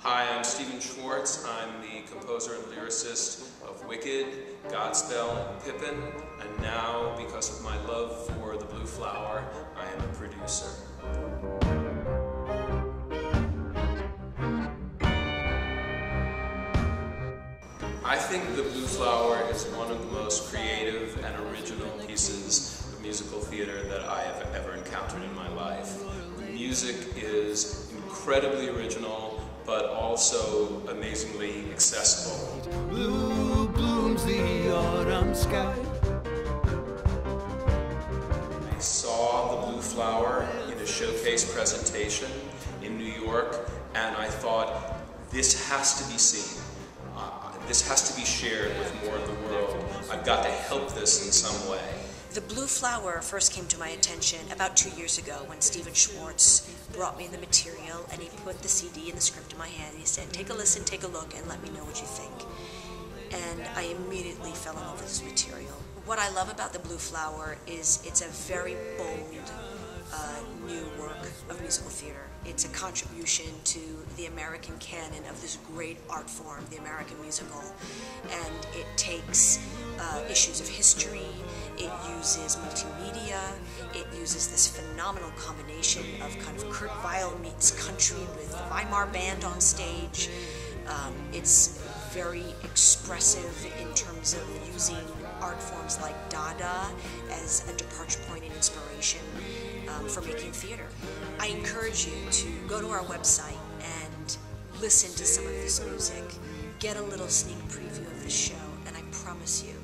Hi, I'm Stephen Schwartz. I'm the composer and lyricist of Wicked, Godspell, and Pippin, and now, because of my love for the Blue Flower, I am a producer. I think The Blue Flower is one of the most creative theater that I have ever encountered in my life. The music is incredibly original, but also amazingly accessible. Blue blooms the autumn sky. I saw The Blue Flower in a showcase presentation in New York, and I thought, this has to be seen. Uh, this has to be shared with more of the world. I've got to help this in some way. The Blue Flower first came to my attention about two years ago when Stephen Schwartz brought me the material and he put the CD and the script in my hand. And he said, Take a listen, take a look, and let me know what you think. And I immediately fell in love with this material. What I love about The Blue Flower is it's a very bold, uh, new work of musical theater. It's a contribution to the American canon of this great art form, the American musical. And it takes uh, issues of history, it uses multimedia, it uses this phenomenal combination of kind of Kurt Weill meets country with the Weimar Band on stage. Um, it's very expressive in terms of using art forms like Dada as a departure point and inspiration um, for making theater. I encourage you to go to our website and listen to some of this music, get a little sneak preview of the show, and I promise you,